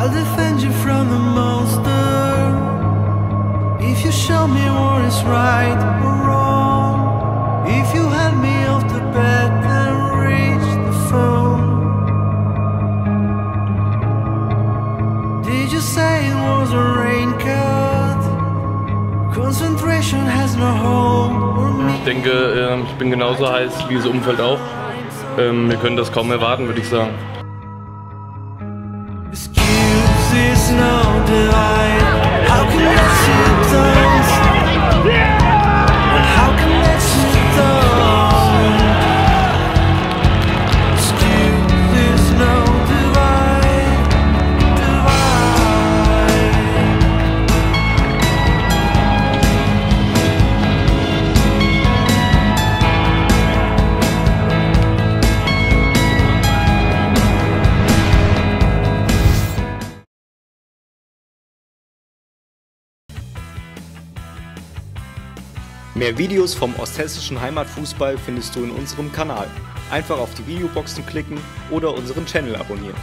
defend you from the monster. If you show me what is right or wrong. If you help me off the bed and reach the phone. Did you say it was a raincoat? Concentration has no hold on me. Ich denke, ähm, ich bin genauso heiß wie das Umfeld auch. Ähm, Wir können das kaum erwarten, würde ich sagen. Mehr Videos vom osthessischen Heimatfußball findest du in unserem Kanal. Einfach auf die Videoboxen klicken oder unseren Channel abonnieren.